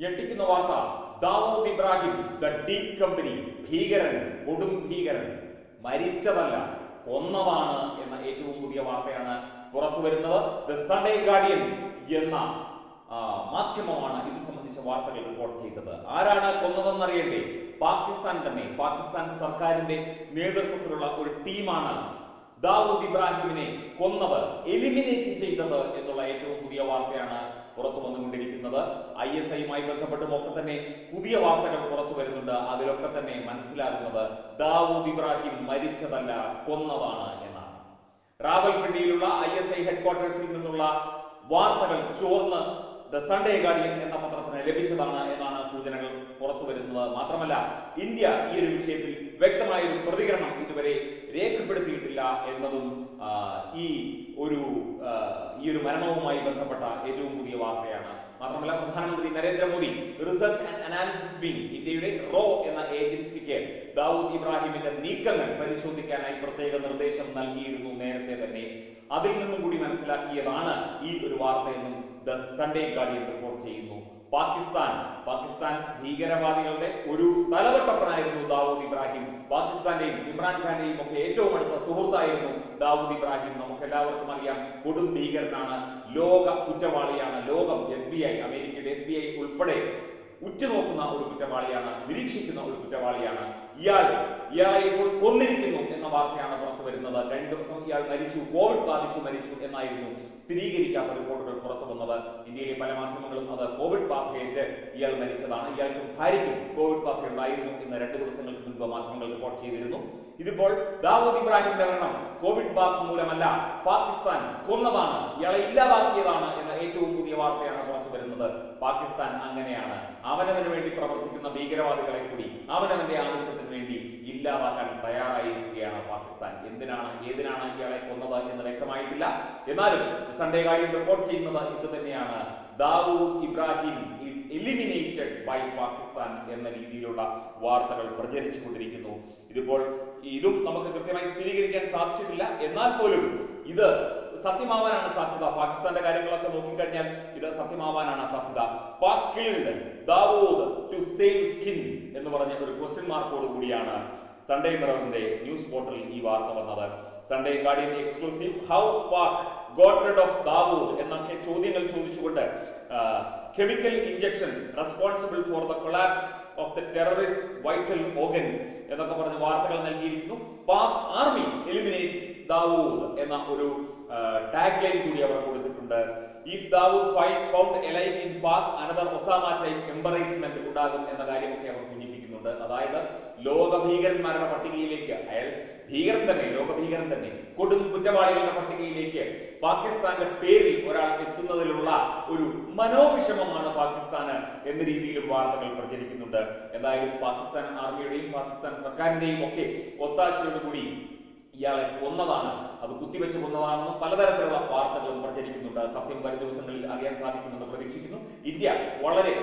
ഞെട്ടിക്കുന്ന വാർത്ത. Dawood Ibrahim the D company ഭീകരൻ കൊടും ഭീകരൻ. മരിച്ചതല്ല കൊന്നതാണ് എന്ന ഏറ്റവും പുതിയ വാർത്തയാണ് പുറത്തു വരുന്നത്. ദ സൺഡേ ഗാർഡിയൻ എന്ന മാധ്യമമാണ് ഇത് സംബന്ധിച്ച വാർത്തകൾ റിപ്പോർട്ട് ചെയ്തത്. ആരാണ് കൊന്നതെന്നറിയണ്ടേ? പാകിസ്ഥാൻ തന്നെ. പാകിസ്ഥാൻ സർക്കാരിന്റെ നേതൃത്വത്തിലുള്ള ഒരു ടീമാണ് ദാവൂദ് ഇബ്രാഹിമിനെ കൊന്നത് എലിമിനേറ്റ് ചെയ്തത് എന്നുള്ള ഏറ്റവും പുതിയ വാർത്തയാണ് പുറത്തു വന്നുകൊണ്ടിരിക്കുന്നത് ഐ എസ് ഐയുമായി ബന്ധപ്പെട്ടും ഒക്കെ തന്നെ പുതിയ വാർത്തകൾ പുറത്തു വരുന്നുണ്ട്. അതിലൊക്കെ തന്നെ മനസ്സിലാകുന്നത് ദാവൂദ് ഇബ്രാഹിം മരിച്ചതല്ല കൊന്നതാണ് എന്നാണ്. റാവൽപിണ്ടിയിലുള്ള ഐ എസ് ഐ ഹെഡ്ക്വാർട്ടേഴ്സിൽ നിന്നുള്ള വാർത്തകൾ ചോർന്ന് ദ സൺഡേ ഗാർഡിയൻ എന്ന പത്രത്തിന് ലഭിച്ചതാണ് എന്നാണ് സൂചനകൾ പുറത്തു വരുന്നത്. മാത്രമല്ല ഇന്ത്യ ഈ ഒരു വിഷയത്തിൽ വ്യക്തമായ ഒരു പ്രതികരണം ഇതുവരെ രേഖപ്പെടുത്തിയിട്ടില്ല എന്നതും ഈ ഒരു ഈ ഒരു മരണവുമായി ബന്ധപ്പെട്ട ഏറ്റവും പുതിയ വാർത്തയാണ്. മാത്രമല്ല പ്രധാനമന്ത്രി Narendra Modi research and analysis wing ഇന്ത്യയുടെ റോ എന്ന ഏജൻസിക്ക് ദാവൂദ് ഇബ്രാഹിമിന്റെ നീക്കങ്ങൾ പരിശോധിക്കാനായി പ്രത്യേക നിർദ്ദേശം നൽകിയിരുന്നു നേരത്തെ തന്നെ. അതിൽ നിന്നും കൂടി മനസ്സിലാക്കിയതാണ് ഈ ഒരു വാർത്തയെന്നും ദ സൺഡേ ഗാർഡിയൻ റിപ്പോർട്ട് ചെയ്യുന്നു. പാകിസ്ഥാൻ പാകിസ്ഥാൻ ഭീകരവാദികളുടെ ഒരു തലവട്ടപ്പനായിരുന്നു ദാവൂദ് ഇബ്രാഹിം. പാകിസ്ഥാന്റെയും ഇമ്രാൻഖാന്റെയും ഒക്കെ ഏറ്റവും അടുത്ത സുഹൃത്തായിരുന്നു ദാവൂദ് ഇബ്രാഹിം. നമുക്ക് എല്ലാവർക്കും അറിയാം കൊടും ഭീകരനാണ് ലോക കുറ്റവാളിയാണ് ലോകം എഫ് ബി ഐ അമേരിക്കയുടെ എഫ് ബി ഐ ഉൾപ്പെടെ ഉറ്റുനോക്കുന്ന ഒരു കുറ്റവാളിയാണ് നിരീക്ഷിക്കുന്ന ഒരു കുറ്റവാളിയാണ്. ഇയാൾ ഇയാളെ ഇപ്പോൾ കൊന്നിരിക്കുന്നു എന്ന വാർത്തയാണ് പുറത്തു വരുന്നത്. കഴിഞ്ഞ ദിവസം ഇയാൾ മരിച്ചു കോവിഡ് ബാധിച്ചു മരിച്ചു എന്നായിരുന്നു സ്ഥിരീകരിക്കാത്ത റിപ്പോർട്ടുകൾ പുറത്തു വന്നത്. ഇന്ത്യയിലെ പല മാധ്യമങ്ങളും അത് കോവിഡ് ബാധയേറ്റ് ഇയാൾ മരിച്ചതാണ്. ഇയാൾക്ക് ഭാര്യയ്ക്കും കോവിഡ് ബാധ ഉണ്ടായിരുന്നു എന്ന് രണ്ട് ദിവസങ്ങൾക്ക് മുൻപ് മാധ്യമങ്ങൾ റിപ്പോർട്ട് ചെയ്തിരുന്നു. ഇതിപ്പോൾ ദാവൂദ് ഇബ്രാഹിമിന്റെ മരണം കോവിഡ് ബാധ മൂലമല്ല പാകിസ്ഥാൻ കൊന്നതാണ് ഇയാളെ ഇല്ലാതാക്കിയതാണ് എന്ന ഏറ്റവും പുതിയ വാർത്തയാണ് പുറത്തു വരുന്നത് പാകിസ്ഥാൻ അങ്ങനെയാണ്. അവനവന് വേണ്ടി പ്രവർത്തിക്കുന്ന ഭീകരവാദികളെ കൂടി അവനവന്റെ ആവശ്യത്തിന് വേണ്ടി ഇല്ലാതാക്കാൻ തയ്യാറായിരിക്കുകയാണ് പാകിസ്ഥാൻ. എന്തിനാണ് ഏതിനാണ് ഇയാളെ കൊന്നത് എന്ന് വ്യക്തമായിട്ടില്ല. എന്നാലും സൺഡേ ഗാർഡിയൻ റിപ്പോർട്ട് ചെയ്യുന്നത് ഇത് തന്നെയാണ്. Dawood Ibrahim is eliminated by Pakistan എന്ന രീതിയിലുള്ള വാർത്തകൾ പ്രചരിച്ചു കൊണ്ടിരിക്കുന്നു ഇതിപ്പോൾ ഇതും നമുക്ക് കൃത്യമായി സ്ഥിരീകരിക്കാൻ സാധിച്ചിട്ടില്ല. എന്നാൽ പോലും ഇത് സത്യമാവാനാണ് സാധ്യത. പാകിസ്ഥാന്റെ കാര്യങ്ങളൊക്കെ നോക്കിക്കഴിഞ്ഞാൽ ഇത് സത്യമാവാനാണ് സാധ്യത. ടു സേവ് സ്കിൻ എന്ന് പറഞ്ഞ ഒരു ക്വസ്റ്റ്യൻ മാർക്കോട് കൂടിയാണ് സൺഡേ മിററിന്റെ ന്യൂസ് പോർട്ടലിൽ ഈ വാർത്ത വന്നത്. Sunday Guardian exclusive how Pak got rid of Dawood എന്നൊക്കെ ചോദ്യങ്ങൾ ചോദിച്ചുകൊണ്ട് chemical injection responsible for the collapse of the terrorist vital organs എന്നൊക്കെ പറഞ്ഞ് വാർത്തകൾ നൽകിയിരിക്കുന്നു. പാക് ആർമി എലിമിനേറ്റ്സ് ദാവൂദ് എന്ന ഒരു ടാഗ് ലൈൻ കൂടി അവർ കൊടുത്തിട്ടുണ്ട്. If Dawood found alive in Pak another Osama time embarrassment ഉണ്ടാകും എന്ന കാര്യമൊക്കെ അവർ സൂചിപ്പിക്കുന്നുണ്ട് അതായത് ലോക ഭീകരന്മാരുടെ പട്ടികയിലേക്ക് അയാൾ ഭീകരൻ തന്നെ ലോക ഭീകരൻ തന്നെ കൊടും കുറ്റവാളികളുടെ പട്ടികയിലേക്ക് പാകിസ്ഥാന്റെ പേരിൽ ഒരാൾ എത്തുന്നതിലുള്ള ഒരു മനോവിഷമമാണ് പാകിസ്ഥാന് എന്ന രീതിയിലും വാർത്തകൾ പ്രചരിക്കുന്നുണ്ട്. എന്തായാലും പാകിസ്ഥാൻ ആർമിയുടെയും പാകിസ്ഥാൻ സർക്കാരിന്റെയും ഒക്കെ ഒത്താശയോടുകൂടി ഇയാളെ കൊന്നതാണ്. അത് കുത്തിവെച്ച് കൊന്നതാണെന്നും പലതരത്തിലുള്ള വാർത്തകളും പ്രചരിക്കുന്നുണ്ട്. സത്യം വരും ദിവസങ്ങളിൽ അറിയാൻ സാധിക്കുമെന്ന് പ്രതീക്ഷിക്കുന്നു. ഇന്ത്യ വളരെ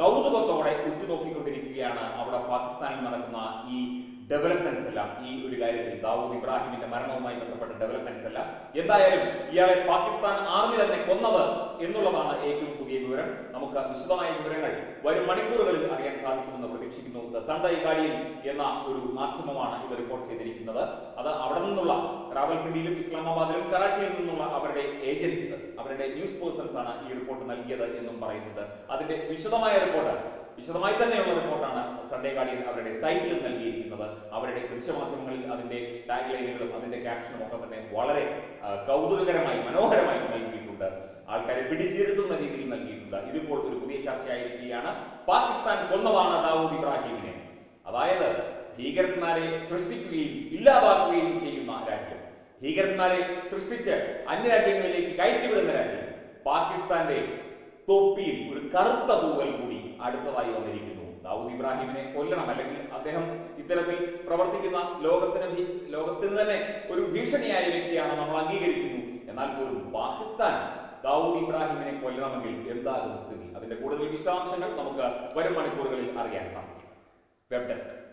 കൗതുകത്തോടെ ഉറ്റുനോക്കിക്കൊണ്ടിരിക്കുകയാണ്. അവിടെ പാകിസ്ഥാനിൽ നടക്കുന്ന ഈ ഡെവലപ്മെന്റ്സ് അല്ല. ഈ ഒരു കാര്യത്തിൽ ദാവൂദ് ഇബ്രാഹിമിന്റെ മരണവുമായി ബന്ധപ്പെട്ട ഡെവലപ്മെന്റ്സ് അല്ല. എന്തായാലും ഇയാളെ പാകിസ്ഥാൻ ആർമി തന്നെ കൊന്നത് എന്നുള്ളതാണ് ഏറ്റവും പുതിയ വിവരം. നമുക്ക് വിശദമായ വിവരങ്ങൾ വരും മണിക്കൂറുകളിൽ അറിയാൻ സാധിക്കുമെന്ന് പ്രതീക്ഷിക്കുന്നു. ദ സൺഡേ എന്ന ഒരു മാധ്യമമാണ് ഇത് റിപ്പോർട്ട് ചെയ്തിരിക്കുന്നത്. അത് അവിടെ നിന്നുള്ള റാവൽപിണ്ടിയിലും ഇസ്ലാമാബാദിലും കറാച്ചിയിൽ നിന്നുള്ള അവരുടെ ഏജൻസ് അവരുടെ ന്യൂസ് പേഴ്സൺസ് ആണ് ഈ റിപ്പോർട്ട് നൽകിയത് എന്നും പറയുന്നുണ്ട്. അതിന്റെ വിശദമായ റിപ്പോർട്ട് വിശദമായി തന്നെയുള്ള റിപ്പോർട്ടാണ് സൺഡേ ഗാർഡിയൻ അവരുടെ സൈറ്റിൽ നൽകിയിരിക്കുന്നത്. അവരുടെ ദൃശ്യമാധ്യമങ്ങളിൽ അതിന്റെ ടാഗ് ലൈനുകളും അതിന്റെ ക്യാപ്ഷനും ഒക്കെ തന്നെ വളരെ കൗതുകകരമായി മനോഹരമായി നൽകിയിട്ടുണ്ട്. ആൾക്കാരെ പിടിച്ചിരുത്തുന്ന രീതിയിൽ നൽകിയിട്ടുണ്ട്. ഇതിപ്പോൾ ഒരു പുതിയ ചർച്ചയായിരിക്കുകയാണ്. പാകിസ്ഥാൻ കൊന്നതാണ് ദാവൂദ് ഇബ്രാഹിമിനെ. അതായത് ഭീകരന്മാരെ സൃഷ്ടിക്കുകയും ഇല്ലാതാക്കുകയും ചെയ്യുന്ന രാജ്യം. ഭീകരന്മാരെ സൃഷ്ടിച്ച് അന്യ അന്യരാജ്യങ്ങളിലേക്ക് കയറ്റിവിടുന്ന രാജ്യം. പാകിസ്ഥാന്റെ തൊപ്പിയിൽ ഒരു കറുത്ത തൂവൽ കൂടി അടുത്തതായി വന്നിരിക്കുന്നു. ദാവൂദ് ഇബ്രാഹിമിനെ കൊല്ലണം. അല്ലെങ്കിൽ അദ്ദേഹം ഇത്തരത്തിൽ പ്രവർത്തിക്കുന്ന ലോകത്തിന് ലോകത്തിന് തന്നെ ഒരു ഭീഷണിയായ വ്യക്തിയാണ് നമ്മൾ അംഗീകരിക്കുന്നു. എന്നാൽ പോലും പാകിസ്ഥാൻ ദാവൂദ് ഇബ്രാഹിമിനെ കൊല്ലണമെങ്കിൽ എന്താകും സ്ഥിതി? അതിന്റെ കൂടുതൽ വിശദാംശങ്ങൾ നമുക്ക് വരും മണിക്കൂറുകളിൽ അറിയാൻ സാധിക്കും. Web desk.